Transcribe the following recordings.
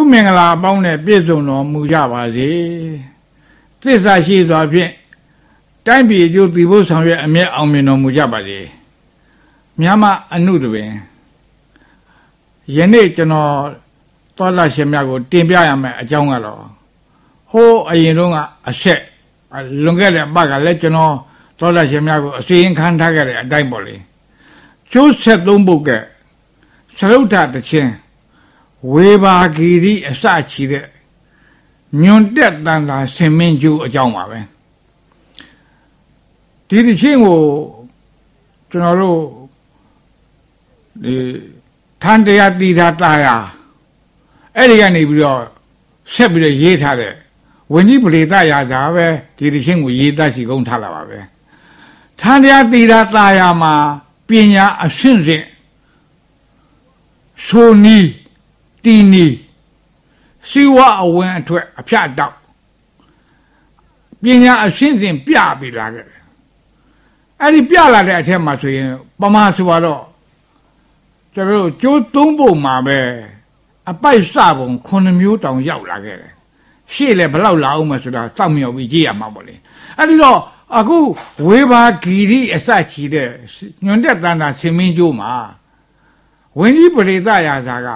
သူမင်္ဂလာအပေါင်းနဲ့ပြည့်စုံတော်မူကြပါစေသစ္စာရှိစွာဖြင့်တိုင်းပြည်အကျိုးတည်ဖို့ဆောင်ရွက်အမြဲအောင်မြင်တော်မူကြပါစေမြန်မာအနုတပင်ယနေ့ကျွန်တော်သောလရှင်မြတ်ကို တင်ပြရမယ်အကြောင်းကတော့ဟိုးအရင်တုန်းကအဆက်လွန်ခဲ့တဲ့ပတ်ကလည်းကျွန်တော်သောလရှင်မြတ်ကိုအစီရင်ခံထားခဲ့တဲ့အတိုင်းပေါ့လေကျိုးဆက်သုံးပုတ်ကသရုတ်ထတခြင်း ဝေဘာဂီရိအစချီတဲ့ညွန်တက်တန်တာဆင်မင်းကျိုးအကြောင်းပါပဲဒီတခြင်းကိုကျွန်တော်တို့ဒီထန်တရားတည်တာတာယာအဲ့ဒီကနေပြီးတော့ဆက်ပြီးတော့ရေးထားတဲ့ဝိနည်းပရိသရာသာပဲဒီတခြင်းကိုရေးသားစီကုန်းထားလာပါပဲထန်တရားတည်တာတာယာမှာပညာအရှင်းစဉ်ဆိုနီး တီနီစီဝအဝင်အထွက်အဖြတ်တောက်ပညာအရှင်းစဉ်ပြပြီးလာခဲ့တယ်အဲ့ဒီပြလာတဲ့အထက်မှာဆိုရင်ပမာဆိုတော့ကျွန်တော်တို့ကျိုးသုံးဖို့မှာပဲအပိုက်စပုံခုနှစ်မျိုးတောင်ရောက်လာခဲ့တယ်ရှေ့လေဘလောက်လာအောင်မဆိုတာစောင့်မျှော်ပြီးကြည့်ရမှာပေါ့လေအဲ့ဒီတော့အခုဝေဘာဂီရိအစချီတဲ့ညွန်တက်တန်တာဆင်မင်းကျိုးမှာဝင်းကြီးပရိသရာဇာက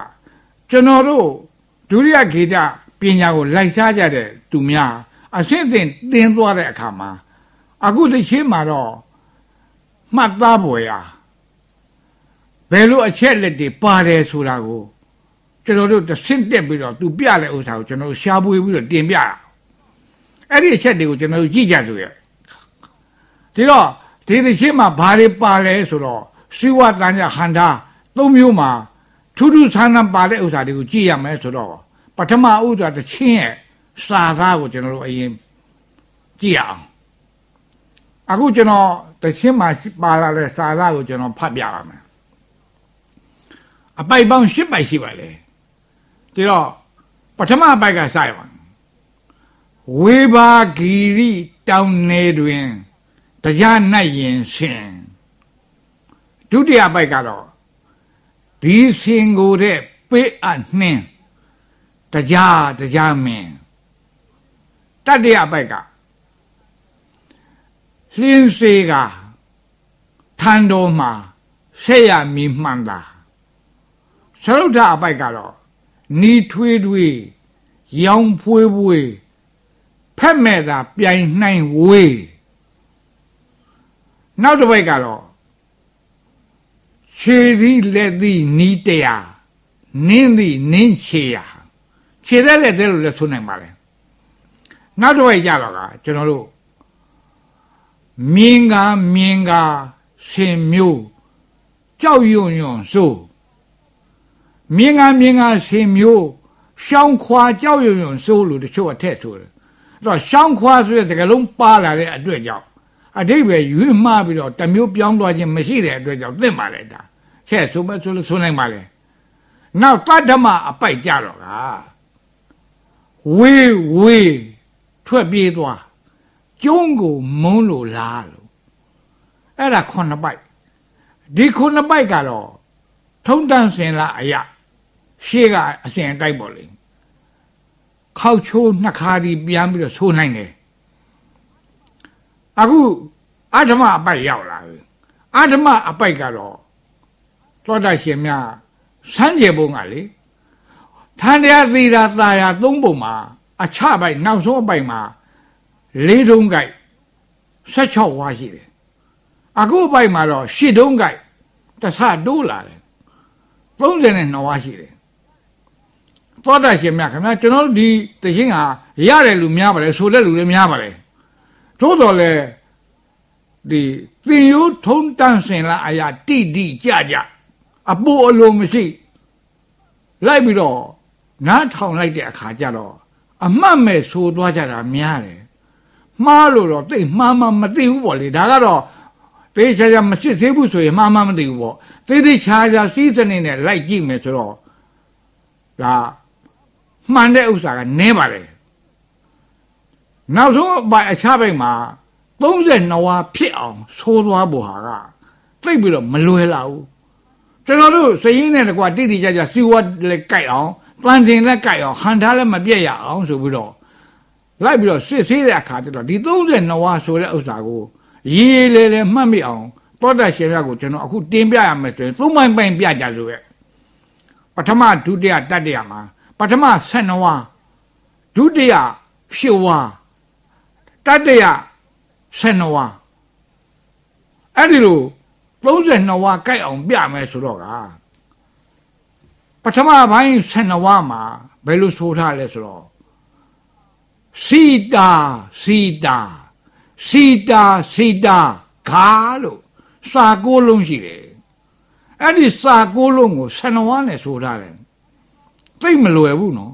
ကျွန်တော်တို့ဒုတိယဂေတပညာကိုလိုက်စားကြတဲ့သူများအရှင်းသင်သင်သွားတဲ့အခါမှာအခုတစ်ချင်းမှာတော့မှတ်သားပေါ်ရာဘယ်လိုအချက်လက်တွေပါတယ်ဆိုတာကိုကျွန်တော်တို့တဆင့်တက်ပြီးတော့သူပြတဲ့ဥစ္စာကိုကျွန်တော်တို့ရှားပွေပြီးတော့တင်ပြတာအဲ့ဒီအချက်တွေကိုကျွန်တော်တို့ကြည့်ကြဆိုရဒီတော့ဒီတစ်ချင်းမှာဘာတွေပါလဲဆိုတော့စီဝတန်ကြဟန္တာသုံးမျိုးမှာ ထူးထူးဆန်းဆန်းပါတဲ့ဥစ္စာတွေကိုကြည့်ရမယ်ဆိုတော့ပထမဥစ္စာတစ်ချင်းရဲ့စာသားကိုကျွန်တော်တို့အရင်ကြည့်ရအောင်အခုကျွန်တော်တချင်းမှာပါလာတဲ့စာသားကိုကျွန်တော်ဖတ်ပြပါမယ်အပိုက်ပေါင်း၈ပိုက်ရှိပါလေဒီတော့ပထမပိုက်ကစရပါဝေဘာဂီရိတောင်နေတွင်တရားနိုင်ရင်ရှင်ဒုတိယပိုက်ကတော့ ဒီစင်ကိုတဲ့ပေးအပ်နှင်းတရားတရားမင်းတတ္တရပိုက်ကလင်းစေကထန်တော်မှာဆက်ရမီမှန်တာသရုတ်ထအပိုက်ကတော့နီထွေးထွေးရောင်ဖွေးဖွေးဖက်မဲ့တာပြိုင်နှိုင်းဝေးနောက်တစ်ပိုက်ကတော့ ခြေသည်လက်သည်နီးတရားနင်းသည်နင်းခြေရာခြေသက်လက်သက်လို့လည်းဆိုနိုင်ပါလေနောက်တစ်ပိုက်ကြတော့ကကျွန်တော်တို့မြင်းကားမြင်းကားရှင်မျိုးကြောက်ရွံ့ရွံ့ဆိုမြင်းကားမြင်းကားရှင်မျိုးရှောင်းခွာကြောက်ရွံ့ရွံ့ဆိုလို့တချို့အထက်ဆိုတယ်အဲ့တော့ရှောင်းခွာဆိုတဲ့တကလုံးပါလာတဲ့အတွက်ကြောင့်အတိတ်ပဲရွေးမှားပြီးတော့တမျိုးပြောင်းသွားခြင်းမရှိတဲ့အတွက်ကြောင့်သိပါလေဒါ ချက်ဆိုမဲ့ဆိုလို့ဆိုနိုင်ပါလေနောက်တတ္တမအပိုက်ကြတော့ကဝေးဝေးထွက်ပြေးသွားကျုံးကိုမုန်းလို့လားလို့အဲ့ဒါခုနှစ်ပိုက်ဒီခုနှစ်ပိုက်ကတော့ထုံတန်းစင်လာအရာရှေ့ကအစဉ်အတိုက်ပေါ်လေခောက်ချိုးနှစ်ခါဒီပြန်ပြီးတော့ဆိုးနိုင်တယ်အခုအဓမ္မအပိုက်ရောက်လာပြီအဓမ္မအပိုက်ကတော့ သောတာရှင်များစမ်းကြပုံကလေထန်တရားသီတာตาယာသုံးပုံမှာအချပိုက်နောက်ဆုံးအပိုက်မှာလေးတုံးကြိုက်16ဝါရှိတယ်အခုအပိုက်မှာတော့ရှစ်တုံးကြိုက်တဆတိုးလာတယ်32ဝါရှိတယ်သောတာရှင်များခင်ဗျာကျွန်တော်ဒီတခြင်းဟာရတယ်လူများပါတယ်ဆိုတဲ့လူလည်းများပါတယ်သို့တော်လည်းဒီသင်ရိုးထုံးတန်းစင်လာအရာတိတိကြကြ အပူအလိုမရှိလိုက်ပြီးတော့နားထောင်လိုက်တဲ့အခါကျတော့အမှတ်မဲ့ဆိုသွားကြတာများတယ်မှားလို့တော့သိမှားမှမသိဘူးပေါ့လေဒါကတော့သေချာချာမစစ်သေးဘူးဆိုရင်မှားမှမသိဘူးပေါ့သေသေးချာချာစီးစနစ်နဲ့လိုက်ကြည့်မယ်ဆိုတော့ဒါမှန်တဲ့ဥစ္စာကနည်းပါလေနောက်ဆုံးအပိုင်းအခြားဘက်မှာ32ဝါဖြစ်အောင်သိုးသွားဖို့ဟာကသိပြီးတော့မလွယ်လာဘူး ကျွန်တော်တို့စရင်နဲ့တကွာတိတိကျကျစီဝတ်လည်းကြိုက်အောင်တန်စင်လက်ကြိုက်အောင်ဟန်ထားလည်းမပြည့်ရအောင်ဆိုပြီးတော့လိုက်ပြီးတော့စစ်ဆေးတဲ့အခါကျတော့ဒီ32ဝါဆိုတဲ့ဥစ္စာကိုရေးလေလေမှတ်မိအောင်တောတရှင်ရကိုကျွန်တော်အခုတင်ပြရမယ်ဆိုရင်သုံးပိုင်းပိုင်းပြကြလို့ရဲ့ပထမဒုတိယတတိယမှာပထမ12ဝါဒုတိယ10ဝါတတိယ12ဝါအဲ့ဒီလို 32ဝါကြိုက်အောင်ပြမယ်ဆိုတော့ကပထမပိုင်း12ဝါမှာဘယ်လိုဆိုထားလဲဆိုတော့စီတာစီတာစီတာစီတာခါလို့စာကိုးလုံးရှိတယ်အဲ့ဒီစာကိုးလုံးကို12ဝါနဲ့ဆိုထားတယ်သိမလွယ်ဘူးနော်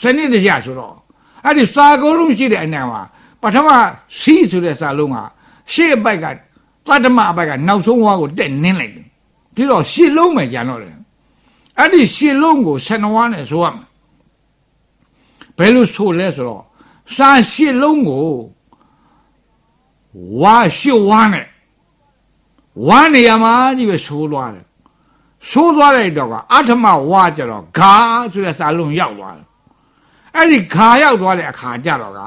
စနစ်တကျဆိုတော့အဲ့ဒီစာကိုးလုံးရှိတဲ့အနက်မှာပထမစီဆိုတဲ့စာလုံးကရှေ့အပိုက်က သတ္တမအပိုက်ကနောက်ဆုံးဝါကိုတက်နင်းလိုက်တယ်ဒီတော့ရှစ်လုံးပဲကျန်တော့တယ်အဲ့ဒီရှစ်လုံးကို12ဝါနဲ့ဆိုရမယ်ဘယ်လိုဆိုလဲဆိုတော့စာရှစ်လုံးကိုဝါရှစ်ဝါနဲ့ဝါနေရာမှာကြီးပဲဆိုးသွားတယ်ဆိုးသွားတဲ့တော့ကအထမဝါကြတော့ဂါဆိုတဲ့စာလုံးရောက်သွားတယ်အဲ့ဒီဂါရောက်သွားတဲ့အခါကြတော့က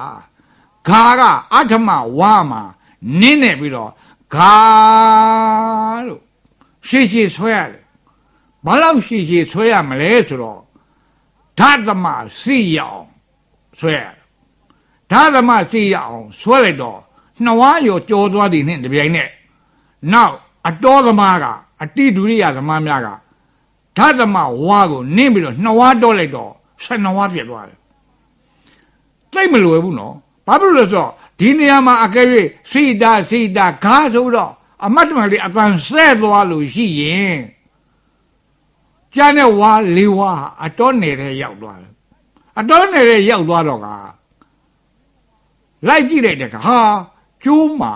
ဂါကအထမဝါမှာနင်းနေပြီးတော့ ဂါလို့ရှေ့ရှေ့ဆွဲရတယ်ဘာလို့ရှေ့ရှေ့ဆွဲရမလဲဆိုတော့ဓာသမစီရအောင်ဆွဲရတယ်ဓာသမစီရအောင်ဆွဲလိုက်တော့နှဝါရောကြောသွားသည်နဲ့တပြိုင်နက်နောက်အတော်သမားကအတိဒုရိယသမားများကဓာသမဝါကိုနင်းပြီးတော့နှဝါတော့လိုက်တော့ဆက်နှဝါပြက်သွားတယ်တိတ်မလွယ်ဘူးနော်ဘာဖြစ်လို့လဲဆိုတော့ ဒီနေရာမှာအကယ်၍စိတာစိတာခါဆိုတော့အမတ်တမလေးအတန်ဆဲသွားလို့ရှိရင်ကျန်တဲ့ဝါလေးဝါအတော်နေတဲ့ရောက်သွားတယ်အတော်နေတဲ့ရောက်သွားတော့ကလိုက်ကြည့်လိုက်တဲ့ကဟာကျိုးမှာ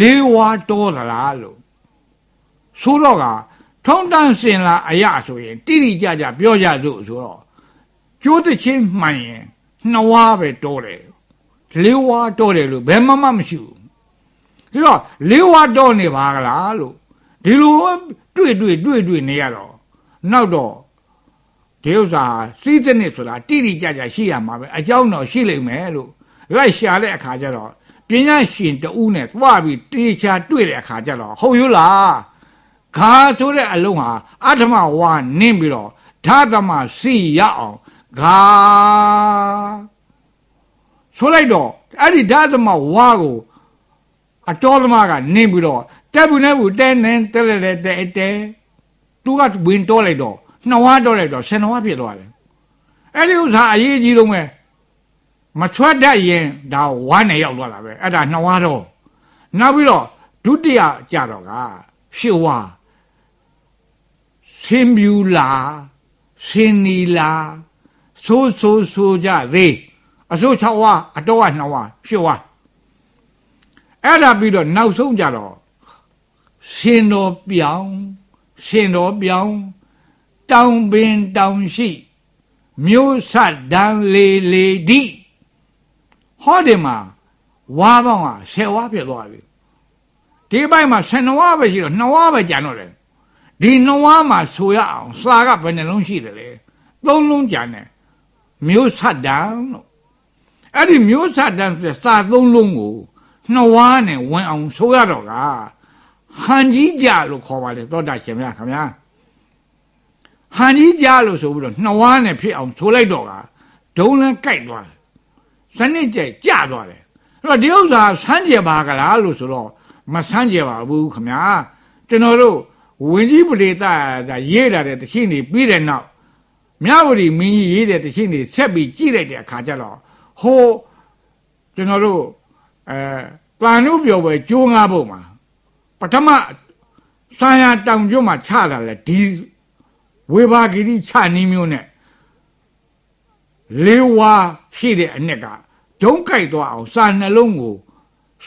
လေးဝါတော်သလားလို့ဆိုတော့ကထုံးတန်းစင်လာအရဆိုရင်တိတိကျကျပြောကြစို့ဆိုတော့ကျိုးတစ်ချင်းမှန်ရင်နှစ်ဝါပဲတော်တယ် လေးဝါတော့တယ်လို့ဘယ်မှမမရှိဘူးဒီတော့လေးဝါတော့နေပါကလားလို့ဒီလိုတွေ့တွေ့တွေ့တွေ့နေရတော့နောက်တော့ဒီဥစ္စာစီးစနစ်ဆိုတာတိတိကျကျရှိရမှာပဲအကြောင်းတော့ရှိလိမ့်မယ်လို့လိုက်ရှာတဲ့အခါကျတော့ပညာရှင်တူးနဲ့သွားပြီးတေချာတွေ့တဲ့အခါကျတော့ဟုတ်ရောလားခါဆိုတဲ့အလုံးဟာအထမဝါနင်းပြီးတော့ဓာသမစီရအောင်ဂါ ဆိုလိုက်တော့အဲ့ဒီဓာသမဝါကိုအတော်သမားကနင်းပြီးတော့တက်ဘူးနဲ့ဘူးတဲနေတဲလဲတဲတဲသူကဝင်တော့လိုက်တော့နှဝါတော့လိုက်တော့ဆယ်နှဝါဖြစ်သွားတယ်အဲ့ဒီဥစ္စာအရေးကြီးဆုံးပဲမချွတ်တတ်ရင်ဒါဝါနဲ့ရောက်သွားတာပဲအဲ့ဒါနှဝါတော့နောက်ပြီးတော့ဒုတိယကြတော့ကရှေဝါဆင်းပြူလာဆင်းနီလာဆိုးဆိုးဆိုးကြသေး အစိုး6ဝါအတော့က2ဝါ8ဝါအဲ့ဒါပြီးတော့နောက်ဆုံးကြတော့ရှင်တော်ပြောင်းရှင်တော်ပြောင်းတောင်ပင်တောင်ရှိမြို့ဆက်ဒံလေလေဒီဟောဒီမှာဝါပေါင်းက10ဝါပြည့်သွားပြီဒီဘက်မှာ12ဝါပဲရှိတော့2ဝါပဲကျန်တော့တယ်ဒီ2ဝါမှာဆိုရအောင်စာကဘယ်နှလုံးရှိတယ်လဲသုံးလုံးကျန်တယ်မြို့ဆက်ဒံလို့ အဲ့ဒီမျိုးစတန်းဆိုစာသုံးလုံးကိုနှဝါးနဲ့ဝင်အောင်ဆိုရတော့ကဟန်ကြီးကြလို့ခေါ်ပါလေသောတာရှင်များခင်ဗျာဟန်ကြီးကြလို့ဆိုပြီးတော့နှဝါးနဲ့ဖြစ်အောင်ဆိုလိုက်တော့ကဒုံလန်းကြိုက်သွားတယ်စနစ်ကျကြသွားတယ်အဲ့တော့ဒီဥစ္စာဆန်းကျင်ပါကလားလို့ဆိုတော့မဆန်းကျင်ပါဘူးခင်ဗျာကျွန်တော်တို့ဝင်းကြီးပရိသတ်ရေးလာတဲ့တခြင်းတွေပြီးတဲ့နောက်မြဝတီမင်းကြီးရေးတဲ့တခြင်းတွေဆက်ပြီးကြည့်လိုက်တဲ့အခါကျတော့ ဟိုကျွန်တော်တို့အဲပန်နုပြောပဲကျိုးငါဖို့မှာပထမဆာယာတောင်ကျွတ်မှာချလာလဲဒီဝေဘာဂီရိချနီးမျိုးနဲ့လေးဝါရှိတဲ့အနှစ်ကဒုံးကြိုက်သွားအောင်စာနှလုံးကို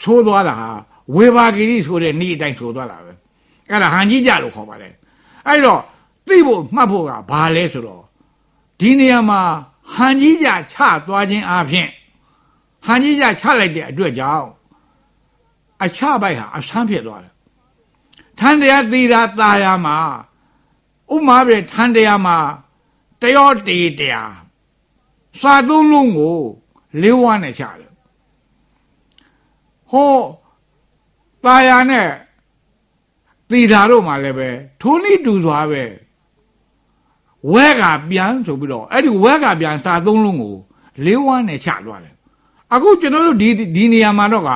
သိုးသွားတာဟာဝေဘာဂီရိဆိုတဲ့နေ့အတိုင်းသိုးသွားတာပဲအဲ့ဒါဟန်ကြီးကြလို့ခေါ်ပါတယ်အဲ့တော့သိဖို့မှတ်ဖို့ကဘာလဲဆိုတော့ဒီနေရာမှာ ဟန်ကြီးကြချသွားခြင်းအပြင်ဟန်ကြီးကြချလိုက်တဲ့အတွက်ကြောင့်အချပိုက်ဟာအဆန်းဖြစ်သွားတယ်ထန်တရားသီတာตาရမှာဥမာပြထန်တရားမှာ တယောတေတရားစာသုံးလုံးကိုလေးဝါးနဲ့ချတယ်ဟောตาယာနဲ့တီဓာတို့မှလည်းပဲထိုးနိတူစွာပဲ ဝဲကပြန်ဆိုပြီးတော့အဲ့ဒီဝဲကပြန်စာသုံးလုံးကိုလေးဝါးနဲ့ချသွားတယ်အခုကျွန်တော်တို့ဒီဒီနေရာမှာတော့က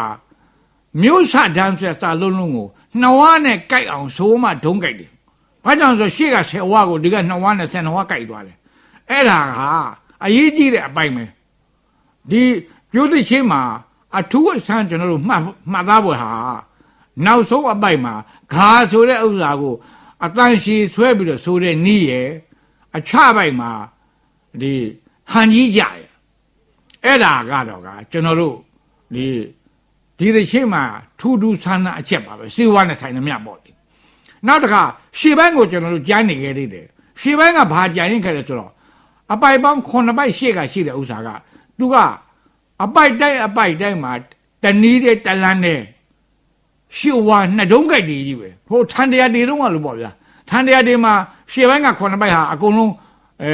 မြို့ဆဒန်းဆက်စာလုံးလုံးကိုနှဝါးနဲ့ကြိုက်အောင်ဆိုးမှဒုံးကြိုက်တယ်ဘာကြောင့်ဆိုရှေ့က10ဝါကိုဒီက2ဝါနဲ့10ဝါကြိုက်သွားတယ်အဲ့ဒါကအရေးကြီးတဲ့အပိုင်ပဲဒီပြုတ်သိချင်းမှာအထူးအဆန်းကျွန်တော်တို့မှတ်မှတ်သားဖို့ဟာနောက်ဆုံးအပိုင်မှာဂါဆိုတဲ့ဥစ္စာကိုအတန်ရှည်ဆွဲပြီးတော့ဆိုတဲ့နီးရဲ့ အချပိုက်မှာဒီဟန်ကြီးကြရဲ့အဲ့ဒါကတော့ကကျွန်တော်တို့ဒီဒီသရှိမှာထူးထူးဆန်းဆန်းအချက်ပါပဲစေဝါနဲ့ဆိုင်သမျှပေါ့လေနောက်တစ်ခါရှေ့ပိုင်းကိုကျွန်တော်တို့ကြားနေခဲ့သေးတယ်ရှေ့ပိုင်းကဘာကြံရင်ခဲ့လဲဆိုတော့အပိုက်ပေါင်း9ပိုက်ရှေ့ကရှိတဲ့ဥစ္စာကသူကအပိုက်တိုင်းအပိုက်တိုင်းမှာတနည်းတဲ့တလန်းနဲ့ရှေ့ဝါနှစ်တုံးကြိုက်တွေကြီးပဲဟိုထန်တရားတွေတော့လို့ပေါ့ဗျာ ထန်တရားတွေမှာရှေ့ပိုင်းက9ပိုက်ဟာအကုန်လုံးအဲ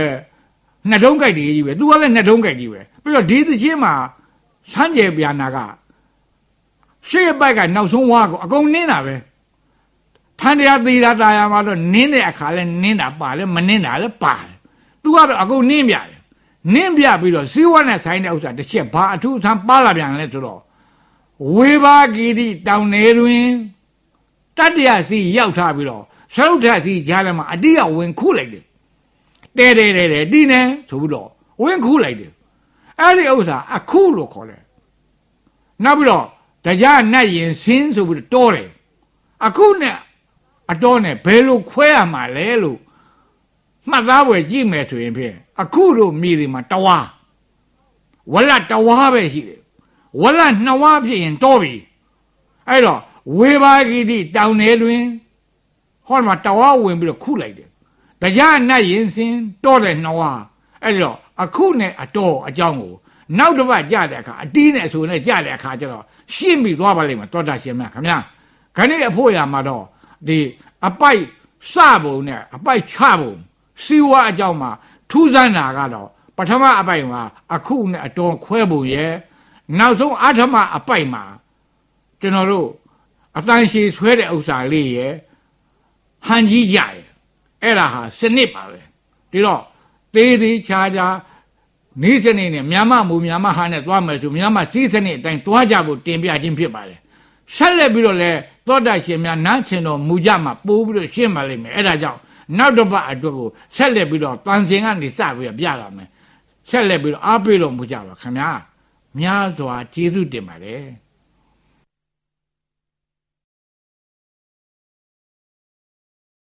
နှစ်တုံးကြိုက်တွေကြီးပဲသူကလည်းနှစ်တုံးကြိုက်ကြီးပဲပြီးတော့ဒီသချင်းမှာစမ်းကြယ်ပြန်တာကရှေ့ဘက်ကနောက်ဆုံးဝါကိုအကုန်နင်းတာပဲထန်တရားသေးတာတာယာမှာတော့နင်းတဲ့အခါလဲနင်းတာပါလဲမနင်းတာလဲပါတယ်သူကတော့အကုန်နင်းပြတယ်နင်းပြပြီးတော့စီးဝါးနဲ့ဆိုင်တဲ့ဥစ္စာတစ်ချက်ဘာအထူးအဆန်းပါလာပြန်လဲဆိုတော့ဝေဘာဂီတိတောင်နေတွင်တတ္တရစီရောက်ထားပြီးတော့ သရုတ်ထစီကြားထဲမှာအတိအဝင်ခုလိုက်တယ်တဲတဲတဲတဲဒီနေဆိုပြီးတော့ဝင်ခုလိုက်တယ်အဲ့ဒီဥစ္စာအခုလို့ခေါ်တယ်နောက်ပြီးတော့တရားနဲ့ရင်စင်းဆိုပြီးတော့တယ်အခုနဲ့အတော်နဲ့ဘယ်လိုခွဲရမှာလဲလို့မှတ်သားဝယ်ကြည့်မယ်ဆိုရင်ဖြင့်အခုတို့မြေတွေမှာတဝါဝလတဝါပဲရှိတယ်ဝလနှစ်ဝါဖြစ်ရင်တော်ပြီအဲ့တော့ဝေဘာဂီတိတောင်နယ်တွင် ဟောမှာတဝါဝင်ပြီးတော့ခုလိုက်တယ်တရားနဲ့ရင်စင်တော်တယ်နှစ်ဝါအဲ့တော့အခုနဲ့အတော်အကြောင်းကိုနောက်တစ်ပတ်ကြတဲ့အခါအတီးနဲ့ဆိုနဲ့ကြတဲ့အခါကျတော့ရှင်းပြီးသွားပါလိမ့်မယ်တောတာရှင်မြတ်ခင်ဗျာခဏအဖို့ရမှာတော့ဒီအပိုက်စပုံနဲ့အပိုက်ချပုံစီဝါအကြောင်းမှာထူးဆန်းတာကတော့ပထမအပိုက်မှာအခုနဲ့အတော်ခွဲပုံရဲ့နောက်ဆုံးအထမအပိုက်မှာကျွန်တော်တို့အတန်ရှည်ဆွဲတဲ့ဥစ္စာလေးရဲ့ ဟန်ကြီးကြရဲ့အဲ့ဒါဟာစနစ်ပါပဲဒီတော့သေးသေးချာချာနေ့စနေနဲ့မြန်မာမူမြန်မာဟာနဲ့သွားမယ်ဆိုမြန်မာစီးစနစ်အတိုင်းသွားကြဖို့တင်ပြခြင်းဖြစ်ပါတယ်ဆက်လက်ပြီးတော့လဲသောတာရှင်များနားချင်တော်မူကြမှာပိုးပြီးတော့ရှင်းပါလိမ့်မယ်အဲ့ဒါကြောင့်နောက်တစ်ပတ်အတွက်ကိုဆက်လက်ပြီးတော့တန်စင်ကနေစပြီးတော့ပြရမယ်ဆက်လက်ပြီးတော့အားပေးတော်မူကြပါခင်ဗျာများစွာကျေးဇူးတင်ပါတယ်